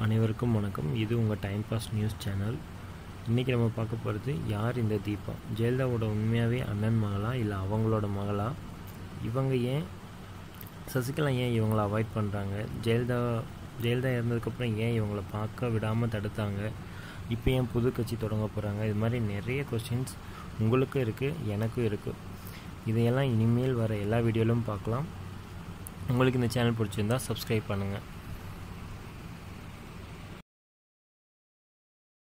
அனைவருக்கும் வணக்கம். இது உங்கள் டைம் பாஸ் நியூஸ் சேனல் இன்றைக்கி நம்ம பார்க்க போகிறது யார் இந்த தீபா ஜெயலலிதாவோட உண்மையாகவே அண்ணன் மகளா இல்லை அவங்களோட மகளா? இவங்க ஏன் சசிகலா ஏன் இவங்களை அவாய்ட் பண்ணுறாங்க ஜெயலலிதா ஜெயலலிதா இறந்ததுக்கப்புறம் ஏன் இவங்கள பார்க்க விடாமல் தடுத்தாங்க? இப்போ ஏன் புது கட்சி தொடங்க போகிறாங்க இது மாதிரி நிறைய கொஸ்டின்ஸ் உங்களுக்கும் இருக்குது எனக்கும் இருக்குது இதையெல்லாம் இனிமேல் வர எல்லா வீடியோவிலும் பார்க்கலாம். உங்களுக்கு இந்த சேனல் பிடிச்சிருந்தா சப்ஸ்கிரைப் பண்ணுங்கள்